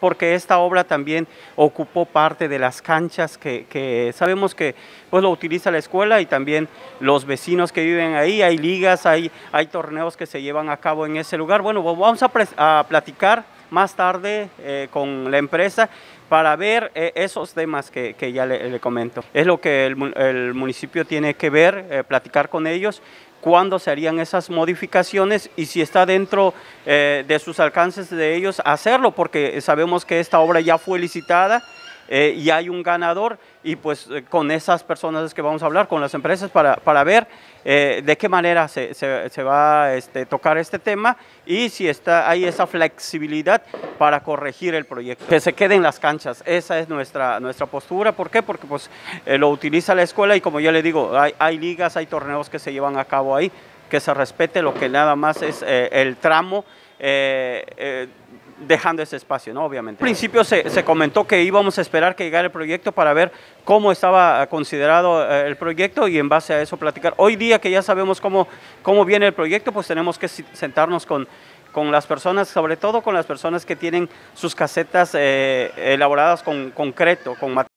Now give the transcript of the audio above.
porque esta obra también ocupó parte de las canchas que, sabemos que pues lo utiliza la escuela y también los vecinos que viven ahí, hay ligas, hay, hay torneos que se llevan a cabo en ese lugar. Bueno, vamos a, platicar más tarde eh, con la empresa para ver eh, esos temas que, ya le, comento. Es lo que el, municipio tiene que ver, eh, platicar con ellos cuándo se harían esas modificaciones y si está dentro eh, de sus alcances de ellos hacerlo, porque sabemos que esta obra ya fue licitada eh, y hay un ganador y pues eh, con esas personas es que vamos a hablar, con las empresas para, para ver de qué manera se, se, va a este, tocar este tema y si está, hay esa flexibilidad para corregir el proyecto. Que se queden las canchas, esa es nuestra, nuestra postura. ¿Por qué? Porque pues lo utiliza la escuela y como ya le digo, hay, hay, ligas, hay torneos que se llevan a cabo ahí, que se respete lo que nada más es el tramo dejando ese espacio, ¿no? Obviamente. Al principio se, comentó que íbamos a esperar que llegara el proyecto para ver cómo estaba considerado eh, el proyecto y en base a eso platicar. Hoy día que ya sabemos cómo, cómo viene el proyecto, pues tenemos que sentarnos con, con las personas, sobre todo con las personas que tienen sus casetas eh, elaboradas con concreto, con material